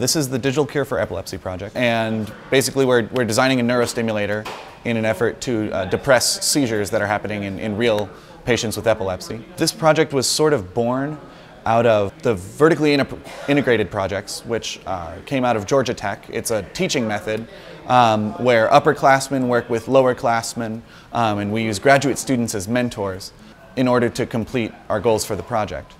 This is the Digital Cure for Epilepsy project, and basically we're, we're designing a neurostimulator in an effort to uh, depress seizures that are happening in, in real patients with epilepsy. This project was sort of born out of the vertically integrated projects, which uh, came out of Georgia Tech. It's a teaching method um, where upperclassmen work with lowerclassmen, um, and we use graduate students as mentors in order to complete our goals for the project.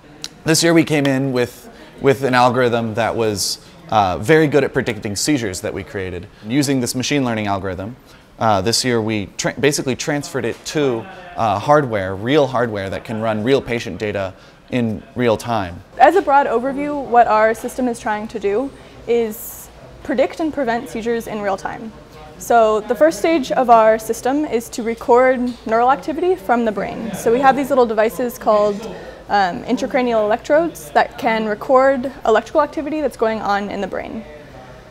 This year we came in with, with an algorithm that was uh, very good at predicting seizures that we created. Using this machine learning algorithm, uh, this year we tra basically transferred it to uh, hardware, real hardware that can run real patient data in real time. As a broad overview, what our system is trying to do is predict and prevent seizures in real time. So the first stage of our system is to record neural activity from the brain. So we have these little devices called um, intracranial electrodes that can record electrical activity that's going on in the brain.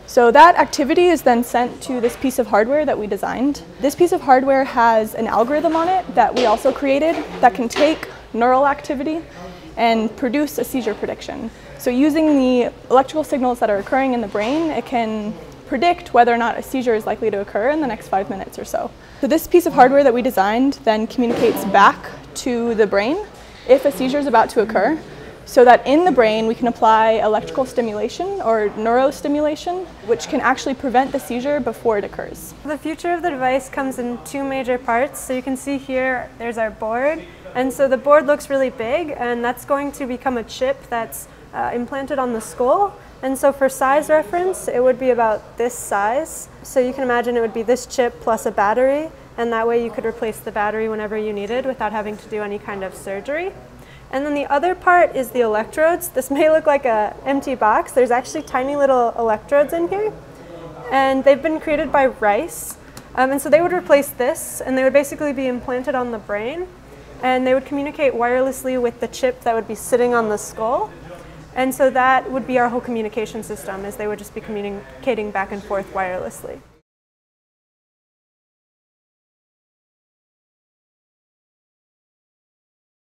So that activity is then sent to this piece of hardware that we designed. This piece of hardware has an algorithm on it that we also created that can take neural activity and produce a seizure prediction. So using the electrical signals that are occurring in the brain, it can predict whether or not a seizure is likely to occur in the next five minutes or so. So this piece of hardware that we designed then communicates back to the brain if a seizure is about to occur so that in the brain we can apply electrical stimulation or neurostimulation, which can actually prevent the seizure before it occurs. The future of the device comes in two major parts. So you can see here, there's our board. And so the board looks really big, and that's going to become a chip that's uh, implanted on the skull. And so for size reference, it would be about this size. So you can imagine it would be this chip plus a battery, and that way you could replace the battery whenever you needed without having to do any kind of surgery. And then the other part is the electrodes. This may look like an empty box. There's actually tiny little electrodes in here. And they've been created by Rice. Um, and so they would replace this, and they would basically be implanted on the brain. And they would communicate wirelessly with the chip that would be sitting on the skull. And so that would be our whole communication system, is they would just be communicating back and forth wirelessly.